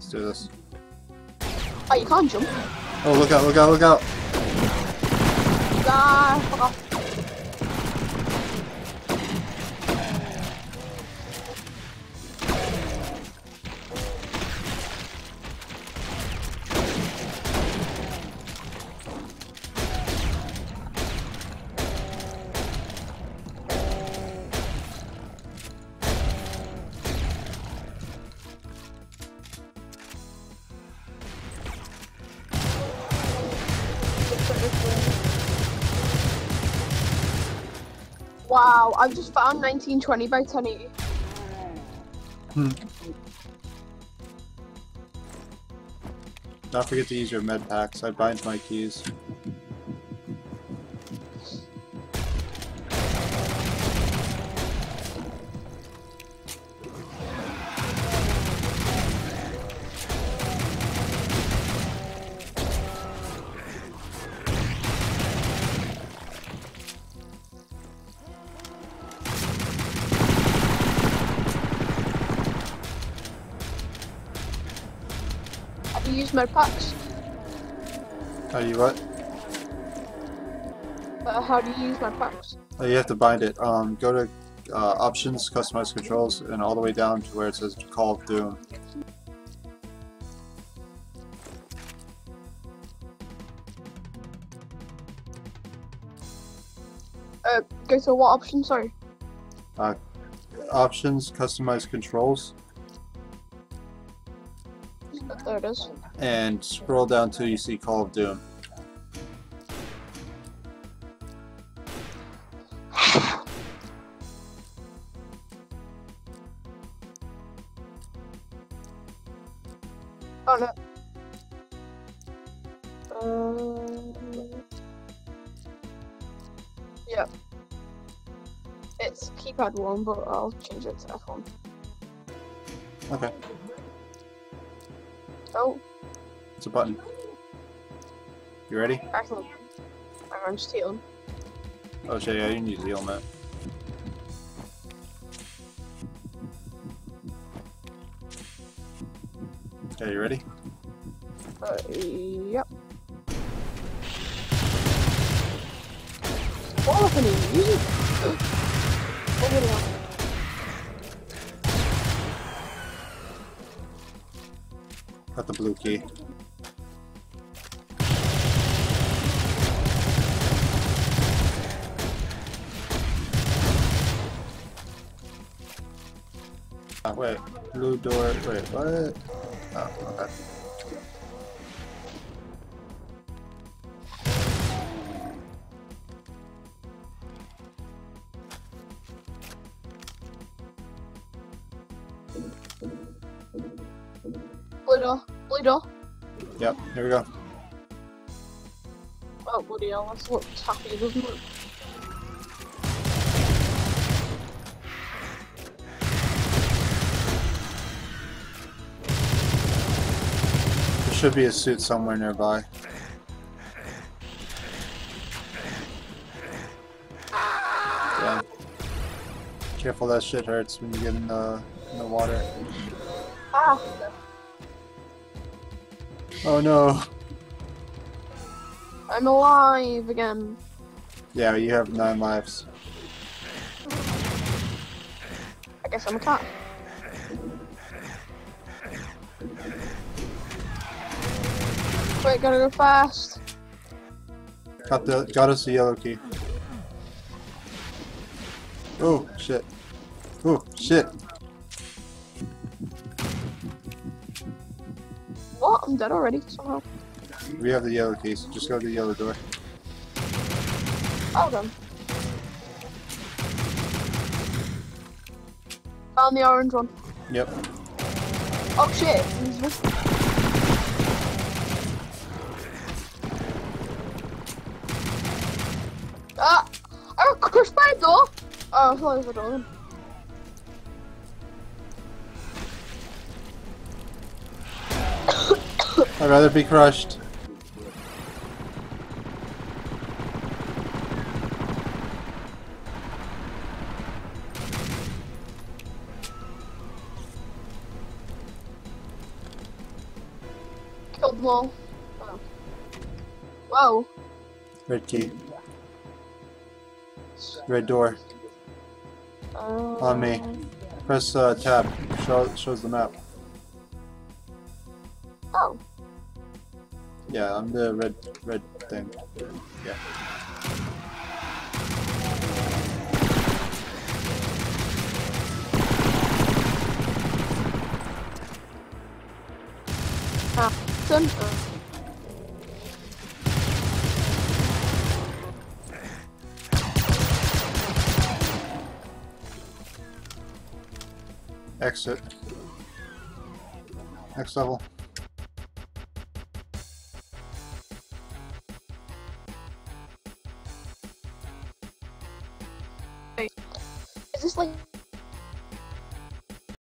Let's do this. Oh, you can't jump. Oh, look out, look out, look out! Ah, fuck off. Wow, I've just found 1920 by 1080. Hmm. Don't forget to use your med packs. I bind my keys. Used med packs? How do you what? Uh, how do you use my packs? Oh, you have to bind it. Um, go to uh, options, customize controls, and all the way down to where it says Call of Doom. Uh, go to what option? Sorry. Uh, Options, customize controls, There it is. and scroll down till you see Call of Doom. Oh no. Um, yeah. It's keypad one, but I'll change it to F1. Okay, Oh, it's a button. You ready? actually, I'm just healing. Oh shit, yeah, you need to heal, man. Okay, you ready? Uh, yep. What can you? Oh, Got the blue key. Ah, wait, blue door. Wait, what? Oh, okay. Blue door. Blue door. Yep, here we go. Oh, bloody hell, that's what happy, doesn't it? There should be a suit somewhere nearby. Yeah. Careful, that shit hurts when you get in the, in the water. Ah! Oh no. I'm alive again. Yeah, you have nine lives. I guess I'm a cat. Wait, gotta go fast. Got the got us the yellow key. Oh shit. Oh shit. What? I'm dead already somehow. We have the yellow keys. Just go to the yellow door. Oh, then. Found the orange one. Yep. Oh shit! Ah! I got crushed by a door! Oh, I thought it was a door then. I'd rather be crushed. killed them all. Oh. Whoa. Red key. Red door. Uh, On me. Press uh, tab. Show, shows the map. Oh. Yeah, I'm the red red thing. Yeah. Exit. Next level. Is this like